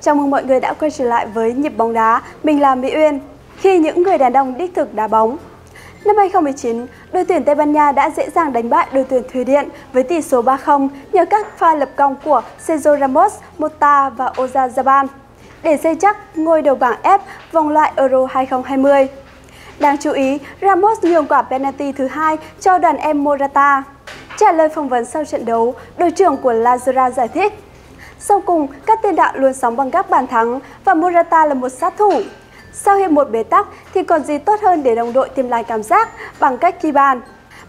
Chào mừng mọi người đã quay trở lại với Nhịp bóng đá. Mình là Mỹ Uyên. Khi những người đàn ông đích thực đá bóng. Năm 2019, đội tuyển Tây Ban Nha đã dễ dàng đánh bại đội tuyển Thụy Điển với tỷ số 3-0 nhờ các pha lập công của Sergio Ramos, Mota và Oyarzabal để xây chắc ngôi đầu bảng F vòng loại Euro 2020. Đáng chú ý, Ramos nhường quả penalty thứ hai cho đoàn em Morata. Trả lời phỏng vấn sau trận đấu, đội trưởng của Lazura giải thích sau cùng, các tiền đạo luôn sóng bằng các bàn thắng và Murata là một sát thủ. Sau hiệp một bế tắc thì còn gì tốt hơn để đồng đội tìm lại cảm giác bằng cách ghi bàn.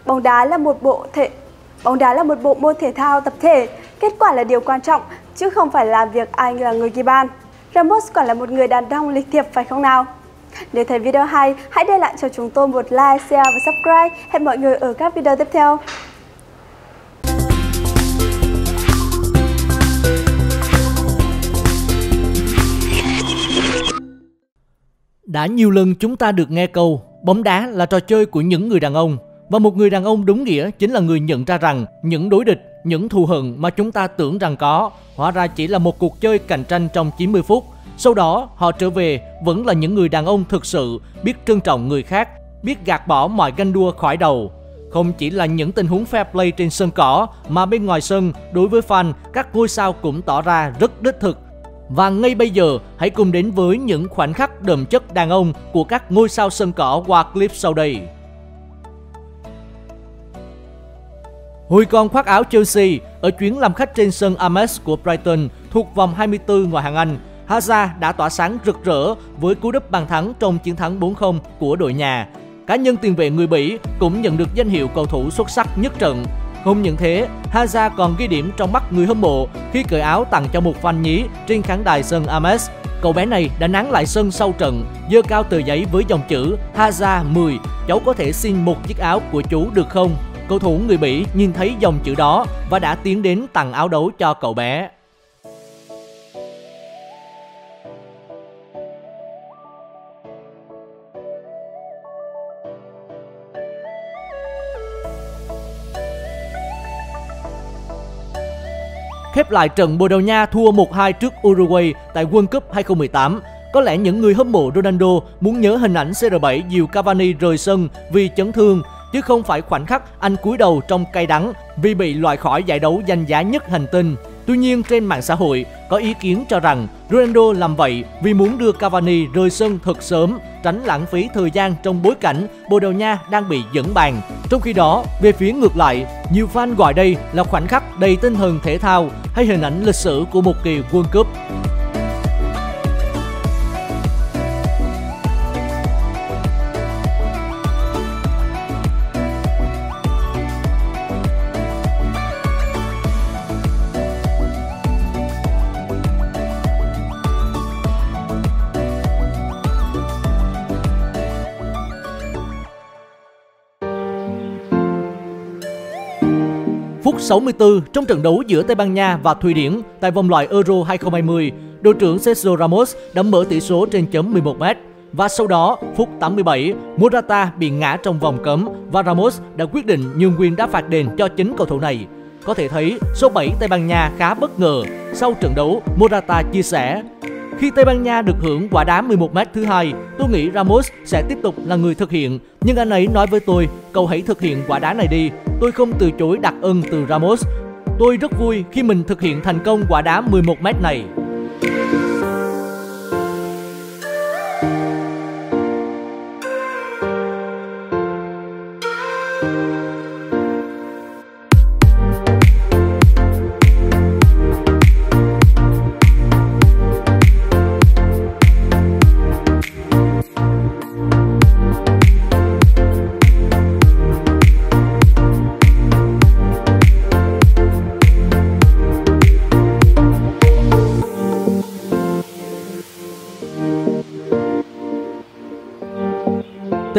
Bóng đá là một bộ thể bóng đá là một bộ môn thể thao tập thể, kết quả là điều quan trọng chứ không phải là việc ai là người ghi bàn. Ramos còn là một người đàn ông lịch thiệp phải không nào? Nếu thấy video hay, hãy để lại cho chúng tôi một like, share và subscribe. Hẹn mọi người ở các video tiếp theo. Đã nhiều lần chúng ta được nghe câu bóng đá là trò chơi của những người đàn ông và một người đàn ông đúng nghĩa chính là người nhận ra rằng những đối địch, những thù hận mà chúng ta tưởng rằng có hóa ra chỉ là một cuộc chơi cạnh tranh trong 90 phút. Sau đó họ trở về vẫn là những người đàn ông thực sự biết trân trọng người khác, biết gạt bỏ mọi ganh đua khỏi đầu. Không chỉ là những tình huống fair play trên sân cỏ mà bên ngoài sân đối với fan các ngôi sao cũng tỏ ra rất đích thực và ngay bây giờ, hãy cùng đến với những khoảnh khắc đậm chất đàn ông của các ngôi sao sân cỏ qua clip sau đây. Hồi còn khoác áo Chelsea ở chuyến làm khách trên sân Amex của Brighton thuộc vòng 24 ngoại hạng Anh, Hazard đã tỏa sáng rực rỡ với cú đúp bàn thắng trong chiến thắng 4-0 của đội nhà. Cá nhân tiền vệ người Bỉ cũng nhận được danh hiệu cầu thủ xuất sắc nhất trận không những thế, Hazard còn ghi điểm trong mắt người hâm mộ khi cởi áo tặng cho một fan nhí trên khán đài sân Ames. Cậu bé này đã nán lại sân sau trận, dơ cao tờ giấy với dòng chữ Hazard 10, cháu có thể xin một chiếc áo của chú được không? Cầu thủ người Bỉ nhìn thấy dòng chữ đó và đã tiến đến tặng áo đấu cho cậu bé. Khép lại trận Bồ Đào Nha thua 1-2 trước Uruguay tại World Cup 2018, có lẽ những người hâm mộ Ronaldo muốn nhớ hình ảnh CR7 dìu Cavani rời sân vì chấn thương, chứ không phải khoảnh khắc anh cúi đầu trong cay đắng vì bị loại khỏi giải đấu danh giá nhất hành tinh. Tuy nhiên trên mạng xã hội có ý kiến cho rằng Ronaldo làm vậy vì muốn đưa Cavani rời sân thật sớm, tránh lãng phí thời gian trong bối cảnh Bồ Đào Nha đang bị dẫn bàn. Trong khi đó, về phía ngược lại, nhiều fan gọi đây là khoảnh khắc đầy tinh thần thể thao hay hình ảnh lịch sử của một kỳ World Cup. Phút 64 trong trận đấu giữa Tây Ban Nha và Thụy Điển tại vòng loại Euro 2020, đội trưởng Sergio Ramos đã mở tỷ số trên chấm 11m. Và sau đó, phút 87, Morata bị ngã trong vòng cấm và Ramos đã quyết định nhường quyền đá phạt đền cho chính cầu thủ này. Có thể thấy, số 7 Tây Ban Nha khá bất ngờ. Sau trận đấu, Morata chia sẻ, khi Tây Ban Nha được hưởng quả đá 11m thứ hai, tôi nghĩ Ramos sẽ tiếp tục là người thực hiện. Nhưng anh ấy nói với tôi, cậu hãy thực hiện quả đá này đi. Tôi không từ chối đặc ân từ Ramos. Tôi rất vui khi mình thực hiện thành công quả đá 11m này.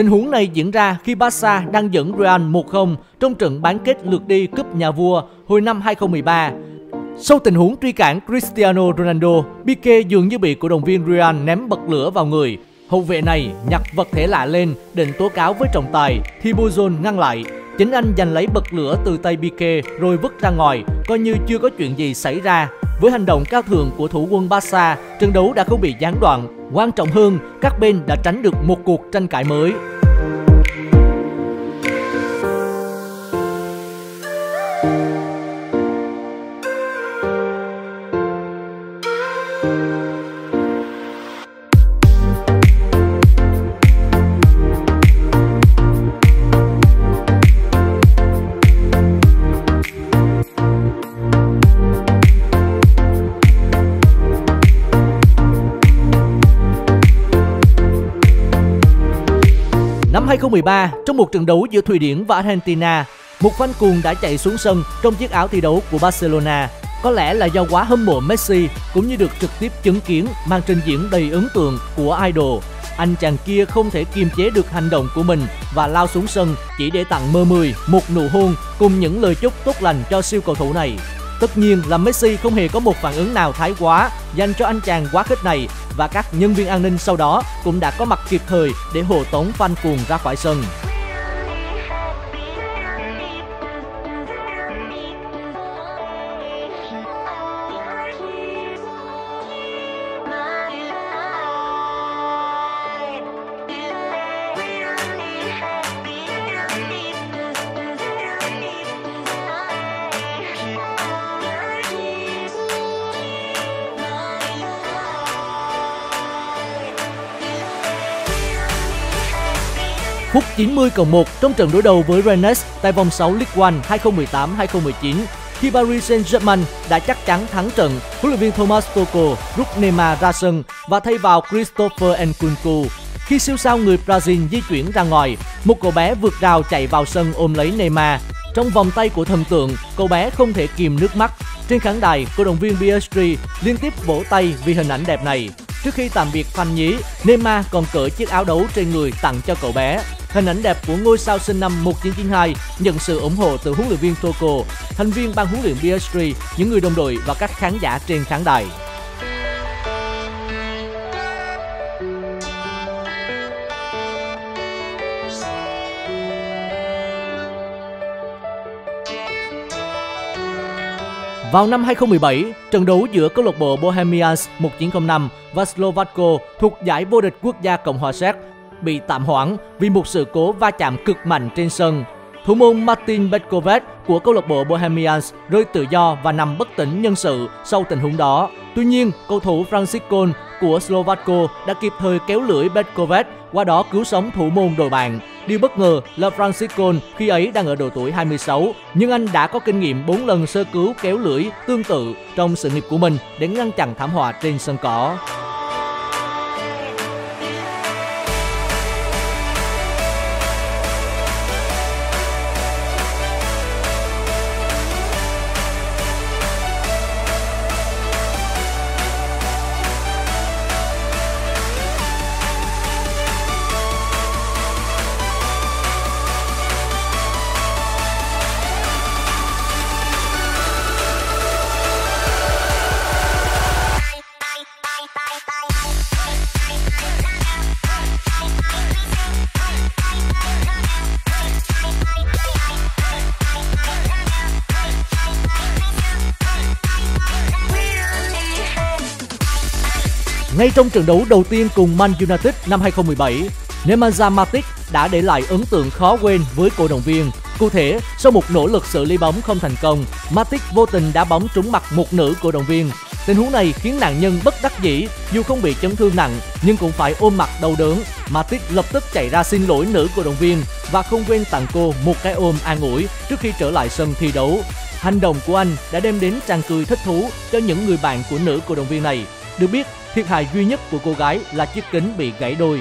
Tình huống này diễn ra khi Barca đang dẫn Real 1-0 trong trận bán kết lượt đi cúp nhà vua hồi năm 2013. Sau tình huống truy cản Cristiano Ronaldo, Pique dường như bị cổ động viên Real ném bật lửa vào người. Hậu vệ này nhặt vật thể lạ lên định tố cáo với trọng tài thì Bozon ngăn lại. Chính anh giành lấy bật lửa từ tay Pique rồi vứt ra ngoài, coi như chưa có chuyện gì xảy ra. Với hành động cao thượng của thủ quân Barca, trận đấu đã không bị gián đoạn. Quan trọng hơn, các bên đã tránh được một cuộc tranh cãi mới. 2013, trong một trận đấu giữa Thụy Điển và Argentina, một fan cuồng đã chạy xuống sân trong chiếc áo thi đấu của Barcelona. Có lẽ là do quá hâm mộ Messi cũng như được trực tiếp chứng kiến màn trình diễn đầy ấn tượng của idol. Anh chàng kia không thể kiềm chế được hành động của mình và lao xuống sân chỉ để tặng mơ mười một nụ hôn cùng những lời chúc tốt lành cho siêu cầu thủ này. Tất nhiên là Messi không hề có một phản ứng nào thái quá dành cho anh chàng quá khích này và các nhân viên an ninh sau đó cũng đã có mặt kịp thời để hộ tống fan cuồng ra khỏi sân. Phút 90 cộng 1 trong trận đối đầu với Rennes tại vòng 6 League One 2018-2019 khi Paris Saint-Germain đã chắc chắn thắng trận, huấn luyện viên Thomas Tuchel rút Neymar ra sân và thay vào Christopher Nkunku. Khi siêu sao người Brazil di chuyển ra ngoài, một cậu bé vượt rào chạy vào sân ôm lấy Neymar. Trong vòng tay của thần tượng, cậu bé không thể kìm nước mắt. Trên khán đài, cổ động viên PSG liên tiếp vỗ tay vì hình ảnh đẹp này. Trước khi tạm biệt fan nhí, Neymar còn cởi chiếc áo đấu trên người tặng cho cậu bé. Hình ảnh đẹp của ngôi sao sinh năm 1992 nhận sự ủng hộ từ huấn luyện viên Toko, thành viên ban huấn luyện PSG, những người đồng đội và các khán giả trên khán đài. Vào năm 2017, trận đấu giữa câu lạc bộ Bohemians 1905 và Slovakia thuộc giải vô địch quốc gia Cộng hòa Séc bị tạm hoãn vì một sự cố va chạm cực mạnh trên sân. Thủ môn Martin Betkovic của câu lạc bộ Bohemians rơi tự do và nằm bất tỉnh nhân sự sau tình huống đó. Tuy nhiên, cầu thủ Francisco của Slovakia đã kịp thời kéo lưỡi Betkovic, qua đó cứu sống thủ môn đội bạn. Điều bất ngờ là Francisco khi ấy đang ở độ tuổi 26, nhưng anh đã có kinh nghiệm 4 lần sơ cứu kéo lưỡi tương tự trong sự nghiệp của mình để ngăn chặn thảm họa trên sân cỏ. Ngay trong trận đấu đầu tiên cùng Man United năm 2017, Nemanja Matic đã để lại ấn tượng khó quên với cổ động viên. Cụ thể, sau một nỗ lực xử lý bóng không thành công, Matic vô tình đá bóng trúng mặt một nữ cổ động viên. Tình huống này khiến nạn nhân bất đắc dĩ, dù không bị chấn thương nặng nhưng cũng phải ôm mặt đau đớn. Matic lập tức chạy ra xin lỗi nữ cổ động viên và không quên tặng cô một cái ôm an ủi trước khi trở lại sân thi đấu. Hành động của anh đã đem đến tràn cười thích thú cho những người bạn của nữ cổ động viên này. Được biết, thiệt hại duy nhất của cô gái là chiếc kính bị gãy đôi.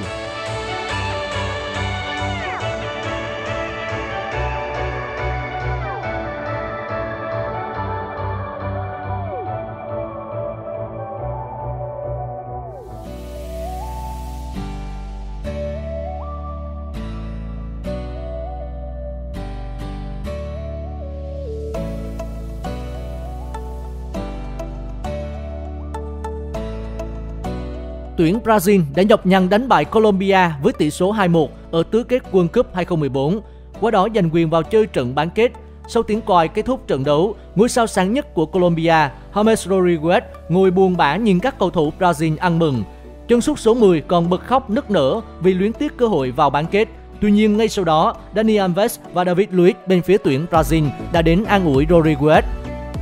Tuyển Brazil đã nhọc nhằn đánh bại Colombia với tỷ số 2-1 ở tứ kết World Cup 2014. qua đó giành quyền vào chơi trận bán kết. Sau tiếng còi kết thúc trận đấu, ngôi sao sáng nhất của Colombia, James Rodriguez, ngồi buồn bã nhìn các cầu thủ Brazil ăn mừng. Chân sút số 10 còn bật khóc nức nở vì luyến tiếc cơ hội vào bán kết. Tuy nhiên ngay sau đó, Dani Alves và David Luiz bên phía tuyển Brazil đã đến an ủi Rodriguez.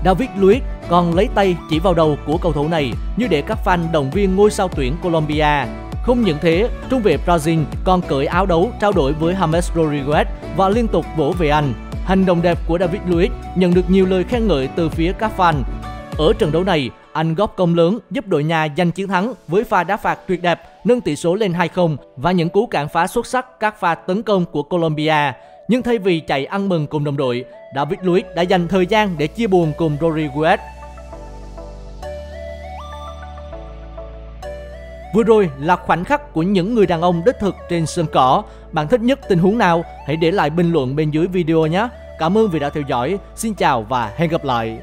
David Luiz còn lấy tay chỉ vào đầu của cầu thủ này như để các fan động viên ngôi sao tuyển Colombia. Không những thế, trung vệ Brazil còn cởi áo đấu trao đổi với James Rodriguez và liên tục vỗ về anh. Hành động đẹp của David Luiz nhận được nhiều lời khen ngợi từ phía các fan. Ở trận đấu này, anh góp công lớn giúp đội nhà giành chiến thắng với pha đá phạt tuyệt đẹp, nâng tỷ số lên 2-0 và những cú cản phá xuất sắc các pha tấn công của Colombia. Nhưng thay vì chạy ăn mừng cùng đồng đội, David Luiz đã dành thời gian để chia buồn cùng Rodriguez. Vừa rồi là khoảnh khắc của những người đàn ông đích thực trên sân cỏ. Bạn thích nhất tình huống nào? Hãy để lại bình luận bên dưới video nhé. Cảm ơn vì đã theo dõi. Xin chào và hẹn gặp lại.